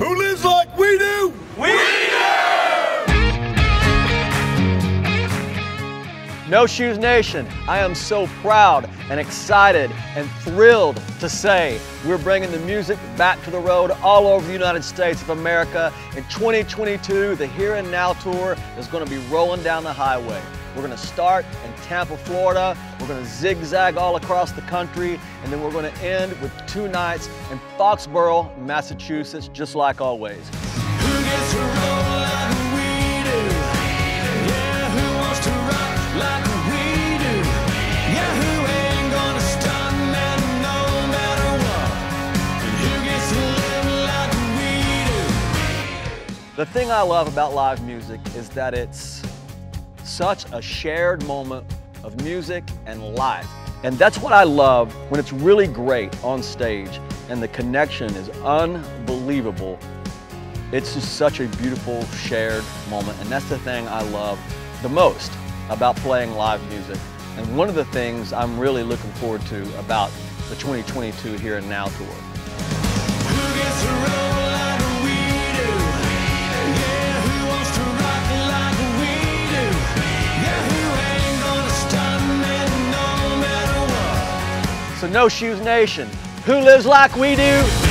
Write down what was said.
Who lives like we do? We do! No Shoes Nation, I am so proud and excited and thrilled to say we're bringing the music back to the road all over the United States of America. In 2022, the Here and Now Tour is going to be rolling down the highway. We're going to start in Tampa, Florida. We're going to zigzag all across the country, and then we're going to end with two nights in Foxborough, Massachusetts, just like always. Who gets to roll like we do? Yeah, who wants to rock like we do? Yeah, who ain't gonna stop, man, no matter what? Who gets to live like we do? The thing I love about live music is that it's such a shared moment of music and life. And that's what I love when it's really great on stage and the connection is unbelievable. It's just such a beautiful shared moment. And that's the thing I love the most about playing live music. And one of the things I'm really looking forward to about the 2022 Here and Now Tour. So No Shoes Nation, who lives like we do?